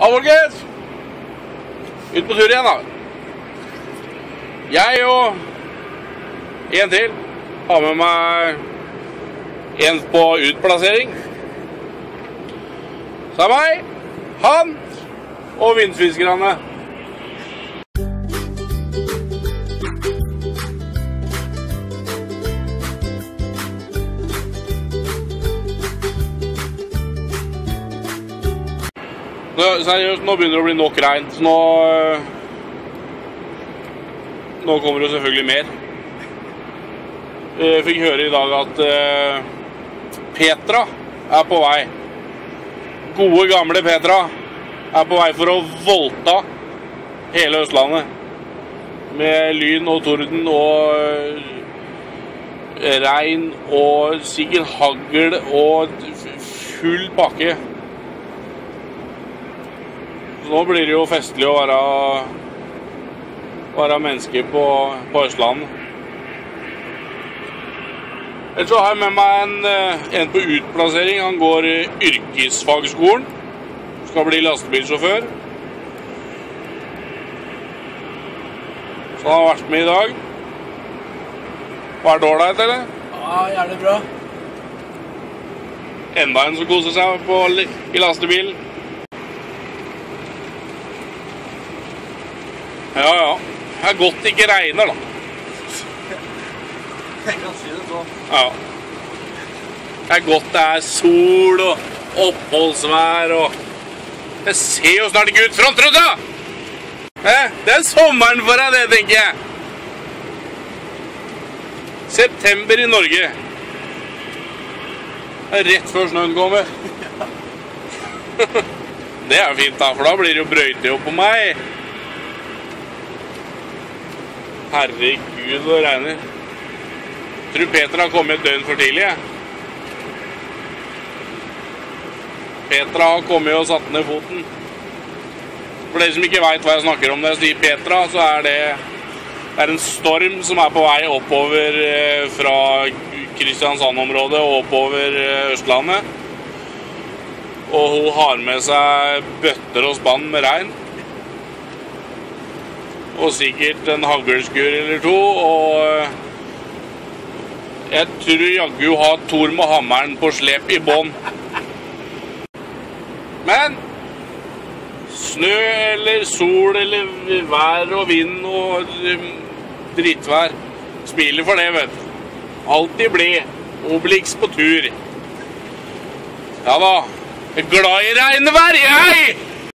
Ja, folkens. Ut på tur igjen, da. Jeg og en til har med meg en på utplassering. Så er meg, han og vindfiskerne. Seriøst, nå begynner det å bli nok regn, så nå øh, Nå kommer det selvfølgelig mer. Jeg fikk høre i dag at øh, Petra er på vei. Gode, gamle Petra er på vei for å voldta hele Østlandet. Med lyn og torden og regn og sikkert hagl og full pakke. Nå blir det jo festlig å være, være menneske på, på Østlandet. Ellers så har jeg med meg en, eh, en på utplassering. Han går yrkesfagskolen. Skal bli lastebilsjåfør. Så han har vært med i dag. Var det ålreit, eller? Ja, jævlig bra. Enda en som koser seg på, i lastebil. Ja, ja. Det er godt det ikke regner, da. Jeg kan si det sånn. Ja. Det er godt det er sol og oppholdsvær og Det ser jo snart ikke ut frontruta! Eh, Det er sommeren for deg, det, tenker jeg. September i Norge. Det er rett før snøen kommer. Det er jo fint, da, for da blir det jo brøytejobb på meg. Herregud, det regner. Tror Peter har kommet et døgn for tidlig. jeg. Petra har kommet og satt ned foten. For dere som ikke veit hva jeg snakker om når jeg sier Petra, så er det, det er en storm som er på vei oppover eh, fra Kristiansand-området og oppover eh, Østlandet. Og hun har med seg bøtter og spann med regn. Og sikkert en haglskur eller to. Og jeg tror jaggu har Tor med hammeren på slep i bånn. Men snø eller sol eller vær og vind og drittvær smiler for det, vet du. Alltid blid. Obelix på tur. Ja da. Glad i regnvær, jeg!